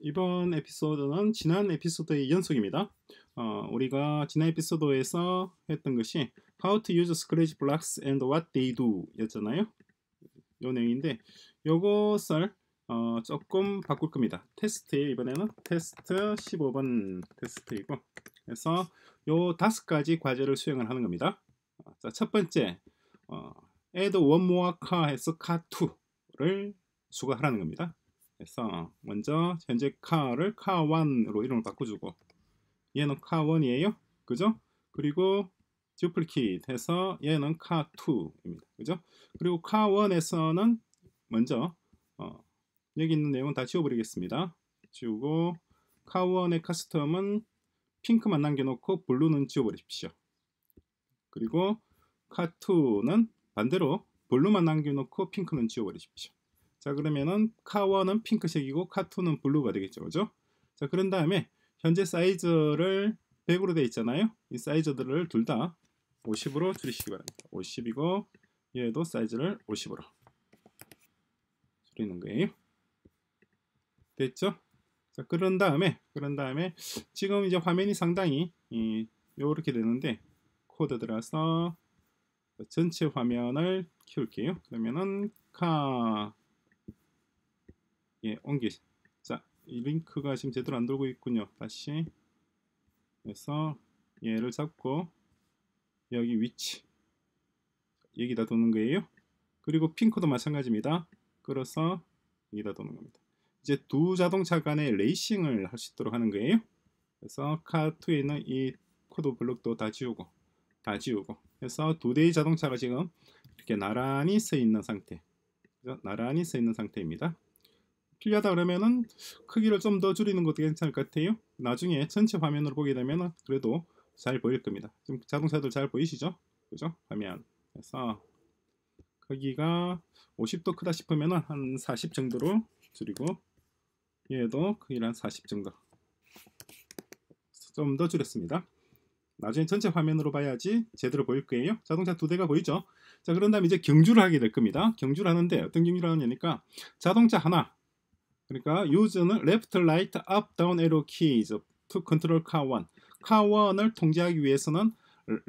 이번 에피소드는 지난 에피소드의 연속입니다. 어, 우리가 지난 에피소드에서 했던 것이 How to use scratch blocks and what they do 였잖아요. 요 내용인데 요것을 어, 조금 바꿀 겁니다. 테스트에 이번에는 테스트 15번 테스트이고 그래서 요 다섯 가지 과제를 수행을 하는 겁니다. 자, 첫 번째 어, add one more car 해서 car 2를 수거하라는 겁니다. 그래서 먼저 현재 car 1으로 이름을 바꿔주고 얘는 1이에요. 그죠? 그리고 duplicate 해서 얘는 car 2입니다. 그죠? 그리고 1에서는 먼저 어, 여기 있는 내용은 다 지워버리겠습니다. 지우고 1의 costume은 핑크만 남겨놓고 blue는 지워버리십시오. 그리고 car 2는 반대로 blue만 남겨놓고 핑크는 지워버리십시오. 자 그러면은 car 1은 핑크색이고 car 2는 blue가 되겠죠. 그죠? 자 그런 다음에 현재 사이즈를 100으로 되어 있잖아요. 이 사이즈들을 둘 다 50으로 줄이시기 바랍니다. 50이고 얘도 사이즈를 50으로 줄이는 거예요. 됐죠? 자 그런 다음에 그런 다음에 지금 이제 화면이 상당히 이렇게 되는데 코드 들어서 전체 화면을 키울게요. 그러면은 car 예, 옮기. 자, 이 링크가 지금 제대로 안 돌고 있군요. 다시 그래서 얘를 잡고 여기 위치 여기다 도는 거예요. 그리고 핑크도 마찬가지입니다. 끌어서 여기다 도는 겁니다. 이제 두 자동차 간의 레이싱을 할 수 있도록 하는 거예요. 그래서 car 2에 있는 이 코드 블록도 다 지우고 다 지우고 그래서 두 대의 자동차가 지금 이렇게 나란히 서 있는 상태 나란히 서 있는 상태입니다. 필요하다 그러면은 크기를 좀 더 줄이는 것도 괜찮을 것 같아요. 나중에 전체 화면으로 보게 되면은 그래도 잘 보일 겁니다. 지금 자동차들 잘 보이시죠? 그죠? 화면. 그래서 크기가 50도 크다 싶으면은 한 40 정도로 줄이고 얘도 크기를 한 40 정도 좀 더 줄였습니다. 나중에 전체 화면으로 봐야지 제대로 보일 거예요. 자동차 두 대가 보이죠? 자, 그런 다음에 이제 경주를 하게 될 겁니다. 경주를 하는데 어떤 경주를 하느냐니까 자동차 하나 그러니까 use는 left, right, up, down arrow keys to control car 1. car 1을 통제하기 위해서는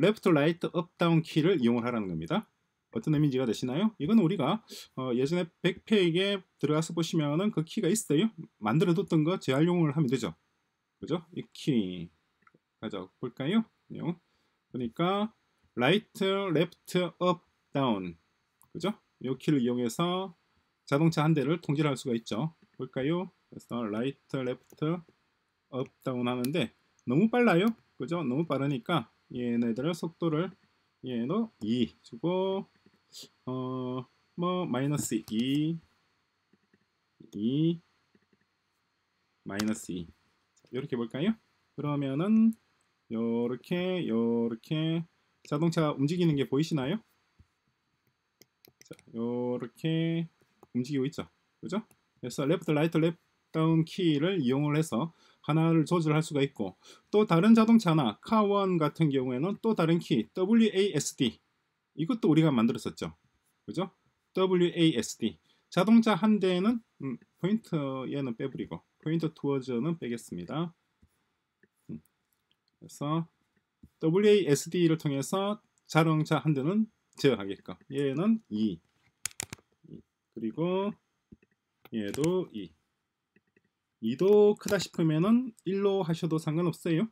left, right, up, down 키를 이용을 하라는 겁니다. 어떤 의미인지가 되시나요? 이건 우리가 어 예전에 백팩에 들어가서 보시면은 그 키가 있어요. 만들어 뒀던 거 재활용을 하면 되죠. 그죠? 이 키 가져 볼까요? 내용. 그러니까 right, left, up, down. 그죠? 이 키를 이용해서 자동차 한 대를 통제할 수가 있죠. 볼까요? 그래서 right, left, up, down 하는데 너무 빨라요. 그죠? 너무 빠르니까 얘네들의 속도를 얘도 2 주고 어 뭐 마이너스 2 2 마이너스 2 이렇게 볼까요? 그러면은 요렇게 요렇게 자동차가 움직이는 게 보이시나요? 자, 요렇게 움직이고 있죠. 그죠? 그래서 left, right, left 다운 키를 이용을 해서 하나를 조절할 수가 있고 또 다른 자동차나 카1 같은 경우에는 또 다른 키 WASD 이것도 우리가 만들었었죠. 그죠? WASD 자동차 한 대는 음, 포인트 얘는 빼버리고 포인트 투어즈는 빼겠습니다. 음, 그래서 WASD를 통해서 자동차 한 대는 제어하게끔 얘는 2 그리고 얘도 2 2도 크다 싶으면은 1로 하셔도 상관없어요.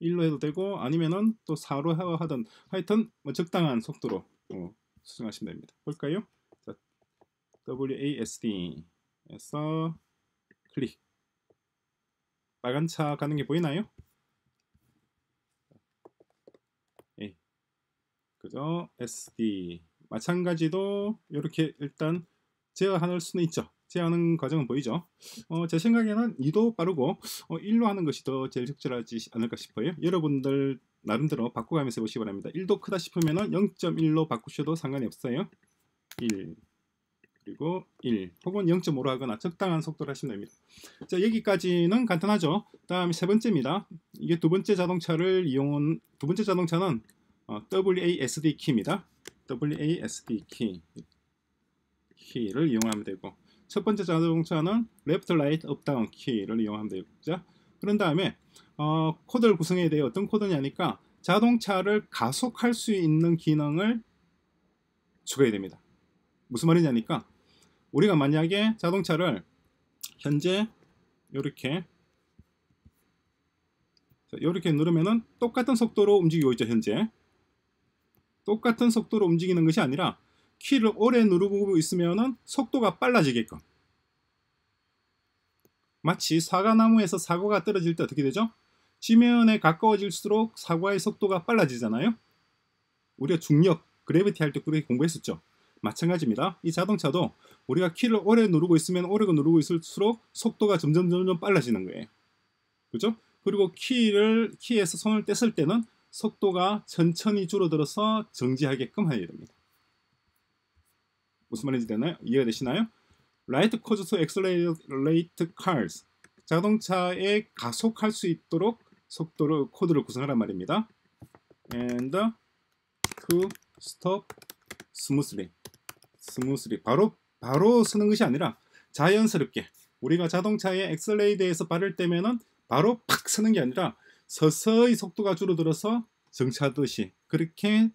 1로 어, 해도 되고 아니면은 또 4로 하든 하여튼 뭐 적당한 속도로 어, 수정하시면 됩니다. 볼까요? 자, WASD에서 클릭. 빨간 차 가는 게 보이나요? A 그죠? SD 마찬가지도 이렇게 일단 제어할 수는 있죠. 제어하는 과정은 보이죠. 어, 제 생각에는 2도 빠르고 어, 1로 하는 것이 더 제일 적절하지 않을까 싶어요. 여러분들 나름대로 바꿔가면서 보시기 바랍니다. 1도 크다 싶으면 0.1로 바꾸셔도 상관이 없어요. 1 그리고 1 혹은 0.5로 하거나 적당한 속도로 하시면 됩니다. 자 여기까지는 간단하죠. 다음 세 번째입니다. 이게 두 번째 자동차를 이용한 두 번째 자동차는 어, WASD 키입니다. WASD 키 키를 이용하면 되고 첫 번째 자동차는 left, right, up, down 키를 이용하면 되죠. 그런 다음에 어, 코드를 구성해야 돼요. 어떤 코드냐니까 자동차를 가속할 수 있는 기능을 추가해야 됩니다. 무슨 말이냐니까 우리가 만약에 자동차를 현재 이렇게 이렇게 누르면은 똑같은 속도로 움직이고 있죠 현재 똑같은 속도로 움직이는 것이 아니라 키를 오래 누르고 있으면은 속도가 빨라지게끔 마치 사과나무에서 사과가 떨어질 때 어떻게 되죠? 지면에 가까워질수록 사과의 속도가 빨라지잖아요 우리가 중력, 그래비티 할 때 그렇게 공부했었죠 마찬가지입니다 이 자동차도 우리가 키를 오래 누르고 있으면 오래 누르고 있을수록 속도가 점점 점점 빨라지는 거예요 그죠? 그리고 키를 키에서 손을 뗐을 때는 속도가 천천히 줄어들어서 정지하게끔 해야 됩니다. 무슨 말인지 되나요? 이해가 되시나요? Right cause to accelerate cars. 자동차에 가속할 수 있도록 속도를 코드를 구성하란 말입니다. And to stop smoothly. smoothly. 바로 바로 쓰는 것이 아니라 자연스럽게 우리가 자동차에 액셀러레이터에서 발을 떼면은 바로 팍 서는 게 아니라 서서히 속도가 줄어들어서 정차하듯이 그렇게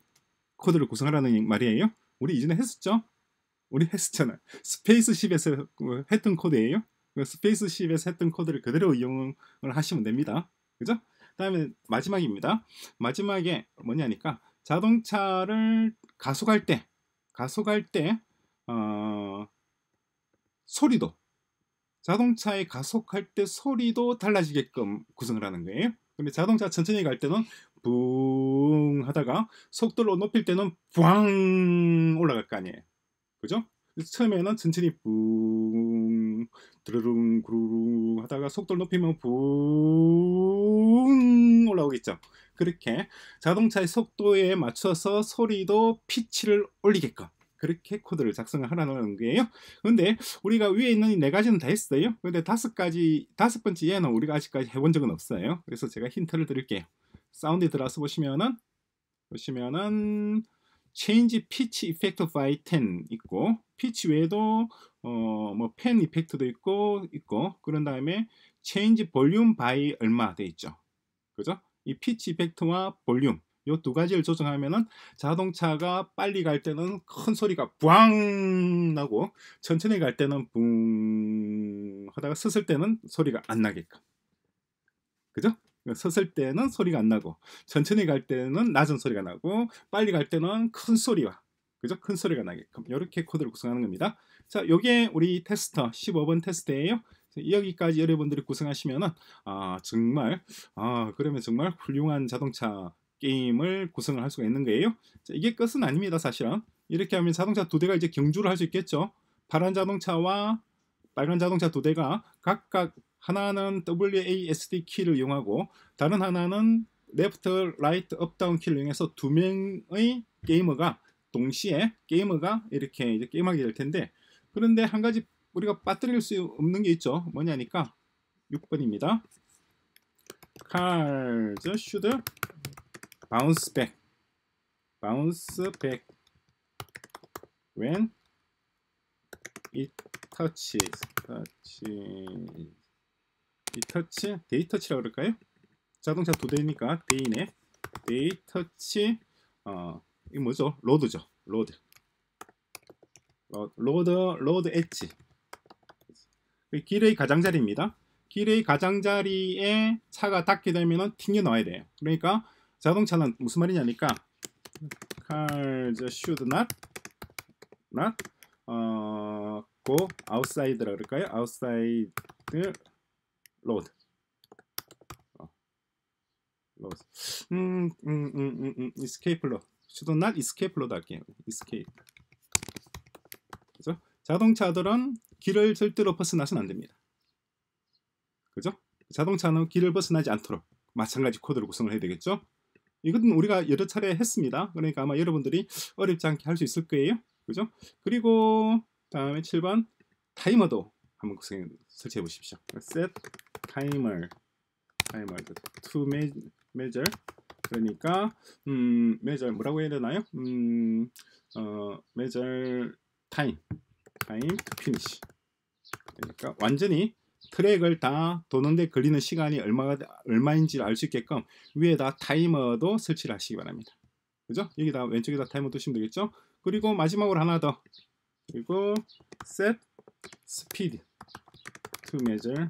코드를 구성하라는 말이에요. 우리 이전에 했었죠? 우리 했었잖아요. spaceship에서 했던 코드예요. 그 spaceship에서 했던 코드를 그대로 이용을 하시면 됩니다. 그죠? 다음에 마지막입니다. 마지막에 뭐냐니까 자동차를 가속할 때 가속할 때 어, 소리도 자동차에 가속할 때 소리도 달라지게끔 구성을 하는 거예요. 근데 자동차 천천히 갈 때는 붕 하다가 속도를 높일 때는 부앙 올라갈 거 아니에요. 그죠? 처음에는 천천히 붕 드르릉 구르릉 하다가 속도를 높이면 붕 올라오겠죠. 그렇게 자동차의 속도에 맞춰서 소리도 pitch를 올리게끔 그렇게 코드를 작성을 하라는 거예요. 근데 우리가 위에 있는 이 네 가지는 다 했어요. 근데 다섯 가지, 다섯 번째 예는 우리가 아직까지 해본 적은 없어요. 그래서 제가 힌트를 드릴게요. 사운드 들어서 보시면은, 보시면은, change pitch effect by 10 있고, pitch 외에도, 어, 뭐, 펜 이펙트도 있고, 있고, 그런 다음에 change volume by 얼마 돼 있죠. 그죠? 이 피치 이펙트와 볼륨, 이두 가지를 조정하면은 자동차가 빨리 갈 때는 큰 소리가 부앙 나고 천천히 갈 때는 붕 하다가 섰을 때는 소리가 안 나게끔. 그죠? 섰을 때는 소리가 안 나고 천천히 갈 때는 낮은 소리가 나고 빨리 갈 때는 큰 소리와 그죠? 큰 소리가 나게끔 이렇게 코드를 구성하는 겁니다. 자, 요게 우리 테스터 15번 테스트예요. 여기까지 여러분들이 구성하시면은 아 정말 아 그러면 정말 훌륭한 자동차 게임을 구성을 할 수가 있는 거예요. 자, 이게 끝은 아닙니다, 사실은. 이렇게 하면 자동차 두 대가 이제 경주를 할 수 있겠죠. 파란 자동차와 빨간 자동차 두 대가 각각 하나는 WASD 키를 이용하고 다른 하나는 left, right, up, down 키를 이용해서 두 명의 게이머가 동시에 게이머가 이렇게 이제 게임하게 될 텐데 그런데 한 가지 우리가 빠뜨릴 수 없는 게 있죠. 뭐냐니까 6번입니다. cars should bounce back bounce back when it touches touch 이 터치 데이 터치라고 그럴까요? 자동차 두 대니까? they네. they touch 어 이 뭐죠? road죠. road. road road edge 길의 가장자리입니다. 길의 가장자리에 차가 닿게 되면 튕겨 나와야 돼요. 그러니까 자동차는 무슨 말이냐니까? Cars should not not 어, go outside라 그럴까요? outside road 어, road 음, 음, 음, 음, 음, escape road should not escape road 할게요 escape 그죠? 자동차들은 길을 절대로 벗어나서는 안 됩니다 그죠? 자동차는 길을 벗어나지 않도록 마찬가지 코드를 구성을 해야 되겠죠? 이것은 우리가 여러 차례 했습니다. 그러니까 아마 여러분들이 어렵지 않게 할 수 있을 거예요. 그죠? 그리고 다음에 7번 타이머도 한번 설치해 보십시오. set timer timer 그러니까 음 measure 뭐라고 해야 되나요? 음 어, measure time 그러니까 완전히 트랙을 다 도는데 걸리는 시간이 얼마가 얼마인지 알수 있게끔 위에다 타이머도 설치를 하시기 바랍니다. 그죠? 여기다 왼쪽에다 타이머 두시면 되겠죠? 그리고 마지막으로 하나 더 그리고 set speed to measure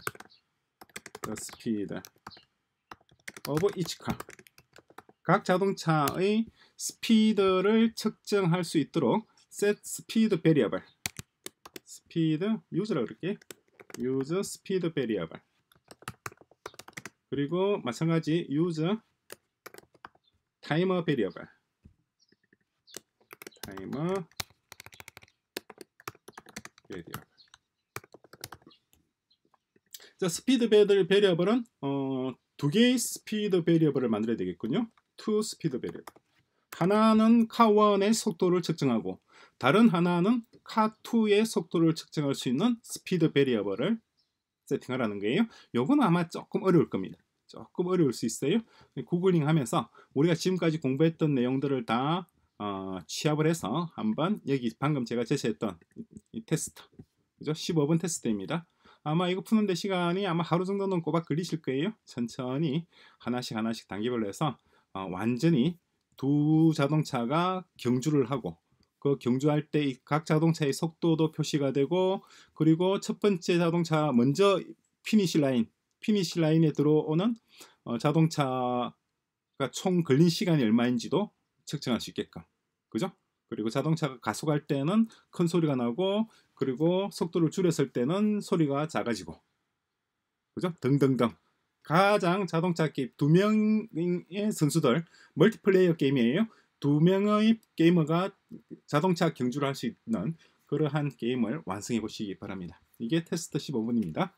the speed of each car 각 자동차의 스피드를 측정할 수 있도록 set speed variable speed use라고 그럴게 use speed variable 그리고 마찬가지 use timer variable timer variable 자 speed variable은 어, 두 개의 speed variable을 만들어야 되겠군요 two speed variable 하나는 car 1의 속도를 측정하고 다른 하나는 car 2의 속도를 측정할 수 있는 speed variable을 세팅하라는 거예요. 요건 아마 조금 어려울 겁니다. 조금 어려울 수 있어요. 구글링 하면서 우리가 지금까지 공부했던 내용들을 다 어, 취합을 해서 한번 여기 방금 제가 제시했던 이, 이 테스트 그죠? 15분 테스트입니다. 아마 이거 푸는데 시간이 아마 하루 정도는 꼬박 걸리실 거예요. 천천히 하나씩 하나씩 단계별로 해서 어, 완전히 두 자동차가 경주를 하고 그 경주할 때 각 자동차의 속도도 표시가 되고 그리고 첫 번째 자동차 먼저 finish line finish line에 들어오는 어, 자동차가 총 걸린 시간이 얼마인지도 측정할 수 있게끔 그죠? 그리고 자동차가 가속할 때는 큰 소리가 나고 그리고 속도를 줄였을 때는 소리가 작아지고 그죠? 등등등 가장 자동차 게임 두 명의 선수들 멀티플레이어 게임이에요. 두 명의 게이머가 자동차 경주를 할 수 있는 그러한 게임을 완성해 보시기 바랍니다. 이게 테스트 15분입니다.